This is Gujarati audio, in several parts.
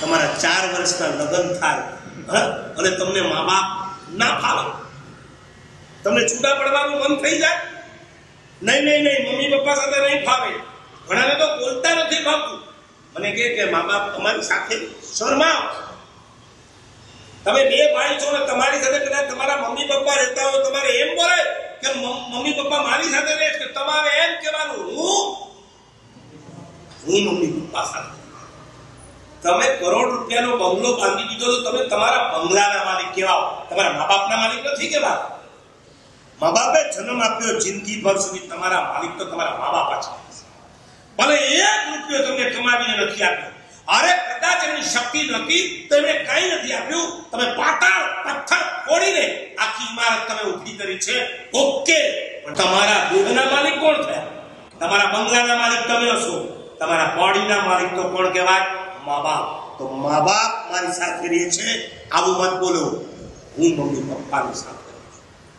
તમારા ચાર વર્ષના લગ્ન થાય? અને તમને મા બાપ ના ફાવે. તમને છૂટા પડવાનું મન થઈ જાય? નહીં નહીં નહીં, મમ્મી પપ્પા સાથે નહીં ફાવે. ઘણાને તો બોલતા નથી ફાવતું મને કહે કે મા બાપ તમારી સાથે શરમાવ. તમે બે ભાઈ છો ને તમારી સાથે કદાચ તમારા મમ્મી પપ્પા રહેતા હોય, તમારે એમ બોલે કે મમ્મી પપ્પા મારી સાથે રહે છે તમારે એમ કહેવાનું, હું હું મમ્મી પપ્પા સાથે તમે કરોડ રૂપિયાનો બંગલો બાંધી દીધો તો તમે તમારા બંગલાના માલિક કહેવા તમારા મા બાપના માલિક નથી કહેવા મા બાપે જન્મ આપ્યો, જિંદગી ભર સુધી તમારા માલિક તો તમારા મા બાપ છે. ભલે એક રૂપિયો તમને કમાવીને નથી આપ્યો. અરે કદાચ એની શક્તિ નથી તો એમણે કઈ નથી આપ્યું. તમે પાતાળ, પથ્થર પડીને આખી ઇમારત તમે ઉભી કરી છે ઓકે પણ તમારા દૂધના માલિક કોણ થયા તમારા બંગલાના માલિક તમે હશો તમારા બોડીના માલિક તો કોણ કહેવાય મા બાપ તો મા બાપ મારી સાથે રહે છે આવું મત બોલો હું મમ્મી પપ્પાની સાથે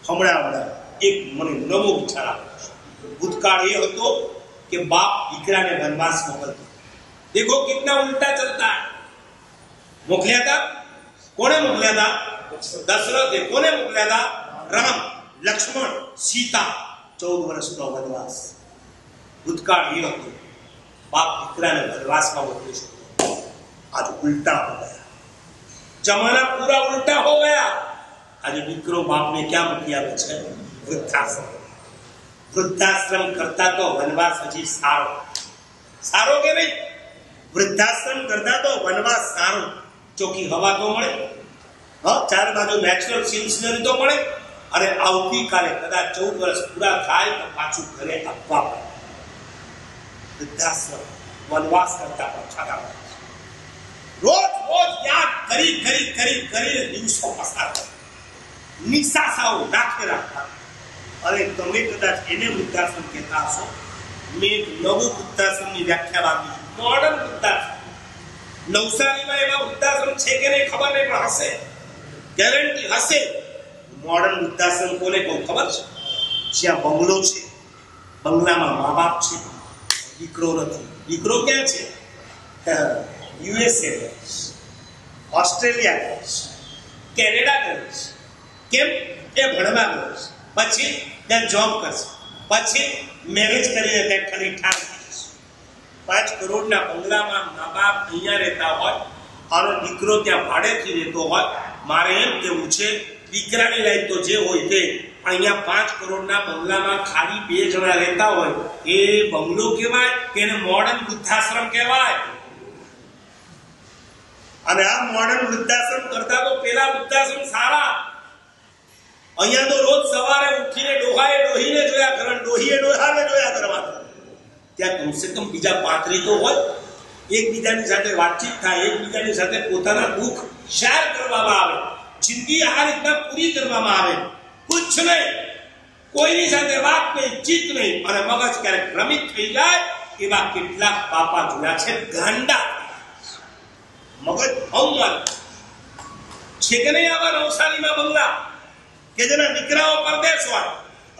હમણાં હમણાં એક મને નવો વિચાર આવ્યો ભૂતકાળ એ હતો કે બાપ દીકરાને વનવાસ મોકલતો દેખો કેટલા ઉલટા ચલતા મોકલ્યા હતા કોને મોકલ્યા હતા दशरथ कोने मोकलिया था राम लक्ष्मण सीता ચૌદ વર્ષનો વનવાસ ભૂતકાળ એ હતો બાપ દીકરાને વનવાસમાં મોકલી શકતો આજ ઉલ્ટા હો ગયા જમાના પૂરા ઉલ્ટા હો ગયા આજે દીકરો બાપને ક્યાં મૂકી આવે છે વૃદ્ધાશ્રમ વૃદ્ધાશ્રમ કરતા તો વનવાસ હજી સારો સારો કે નહીં વૃદ્ધાશ્રમ કરતા તો વનવાસ સારો ચોખ્ખી હવા તો મળે હા, ચાર બાજુ નેચરલ સિન્સિનરી તો મળે. અને આવતીકાલે કદાચ ચૌદ વર્ષ પૂરા થાય તો પાછું ઘરે આપવા પડે. વૃદ્ધાશ્રમ, વનવાસ કરતા પણ સારા રોજ રોજ યાદ કરી કરી કરી કરી દિવસો પસાર કરે. નિશાસાઓ નાખે રાખતા. અને તમે કદાચ એને વૃદ્ધાશ્રમ કહેતા હશો? મેં એક નવું વૃદ્ધાશ્રમની વ્યાખ્યા આપી મોડર્ન વૃદ્ધાશ્રમ. નવસારીમાં એવા વૃદ્ધાશ્રમ છે કે નહીં ખબર નહીં, પણ હશે. ગેરંટી હશે. મોડર્ન વૃદ્ધાશ્રમ કોને કહું ખબર છે. જ્યાં બંગલો છે, બંગલામાં મા બાપ છે, દીકરો નથી. દીકરો ક્યાં છે? યુએસએ ઓસ્ટ્રેલિયા ગયો છે કેનેડા ગયો કેમ? એ ભણવા ગયો પછી ત્યાં જોબ કરશે. પછી મેરેજ કરીને ત્યાં ખરી ઠાર પાંચ કરોડના બંગલામાં મા બાપ અહીંયા રહેતા હોય, અને દીકરો ત્યાં ભાડેથી રહેતો હોય મારે એમ કેવું છે, દીકરાની લાઈફ તો જે હોય તે, અહીંયા પાંચ કરોડના બંગલામાં ખાલી બે જણા રહેતા હોય, એ બંગલો કહેવાય કે એને મોડર્ન વૃદ્ધાશ્રમ કહેવાય? અને આ મોડર્ન વૃદ્ધાશ્રમ કરતા તો પેલા વૃદ્ધાશ્રમ સારા. અહીંયા તો રોજ સવારે ઉઠીને ડોહાએ ડોહીને જોયા કરવા ડોહીએ ડોહાને જોયા કરવા ત્યાં કમસે કમ બીજા પાત્રી તો હોય. એકબીજાની સાથે વાતચીત થાય, એકબીજાની સાથે પોતાના દુઃખ શેર કરવામાં આવે, જિંદગી આ રીતના પૂરી કરવામાં આવે. કુછ નહીં, કોઈની સાથે વાત નહીં, ચિત્ત નહીં, અને મગજ ક્યારેક ભ્રમિત થઈ જાય એવા કેટલાક પાપા જોયા છે, ગાંડા. મગજ અવમાન છે. કે નહીં આવા નવસારીમાં બંગલા? કે જેના દીકરાઓ પરદેશ હોય?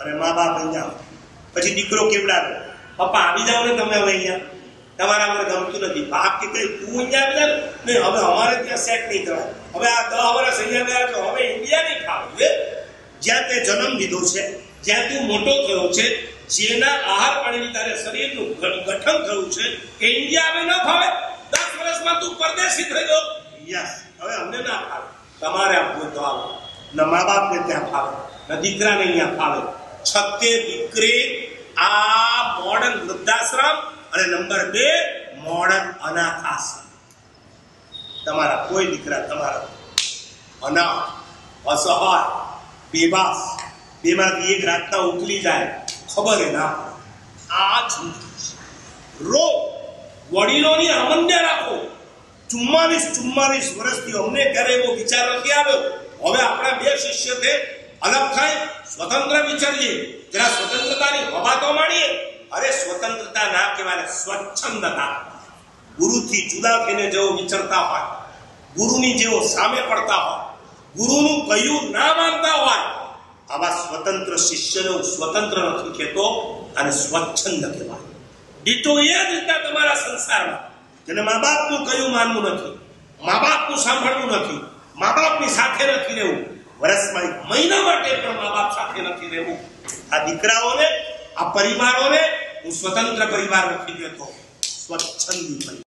અને મા બાપ અહીંયા પછી દીકરો કેવડાવે? પપ્પા આવી જાઓ ને તમે હવે અહીંયા. તમારા અમને ગમતું નથી. બાપ કે કઈ તું અહીંયા બધા નહીં, હવે અમારે ત્યાં સેટ નહીં થવાય હવે આ દસ વર્ષ અહીંયા ગયા છો, હવે ઇન્ડિયા નહીં ખાવું જ્યાં તે જન્મ લીધો છે, જ્યાં તું મોટો થયો છે, જેના આહાર પાણીની તારે શરીરનું ગઠન થયું છે, એ ઇન્ડિયા હવે ન ફાવે. દસ વર્ષમાં તું પરદેશી થઈ ગયો. યસ, હવે અમને ના ફાવે. તમારે આપવું તો આવો. ન મા બાપને ત્યાં ફાવે, ન દીકરાને અહીંયા ફાવે. છતે દીકરી આ મોડર્ન વૃદ્ધાશ્રમ અને નંબર બે મોડક અનાથ આશ્રમ તમારા કોઈ દીકરા, તમારા અનાથ, અસહાય, બેબાસ, બેમાંથી એક રાતના ઉકલી જાય, ખબર એ ના આ. રો વડીલોની અમન્ય રાખો. ચુમ્માલીસ ચુમ્માલીસ વર્ષથી અમને ક્યારે એવો વિચાર નથી આવ્યો. હવે આપણા બે શિષ્ય છે, અલગ થાય, સ્વતંત્ર વિચારીએ. જરા સ્વતંત્રતાની હવા તો માણીએ. અરે સ્વતંત્રતા ના કહેવાય સ્વચ્છંદતા. ગુરુથી જુદા થઈને જેવો વિચરતા હોય, ગુરુની જેઓ સામે પડતા હોય, ગુરુનું કયું ના માનતા હોય, આવા સ્વતંત્ર શિષ્યને હું સ્વતંત્ર નથી કહેતો અને સ્વચ્છંદ કહેવાય. ડીટો એ જ રીતના તમારા સંસારમાં. જેને મા બાપનું કયું માનવું નથી મા બાપનું સાંભળવું નથી મા બાપની સાથે નથી રહેવું વર્ષમાં એક મહિના માટે પણ મા બાપ સાથે નથી રહેવું. આ દીકરાઓને, આ પરિવારોને હું સ્વતંત્ર પરિવાર નથી દેતો સ્વચ્છંદી પરિવાર.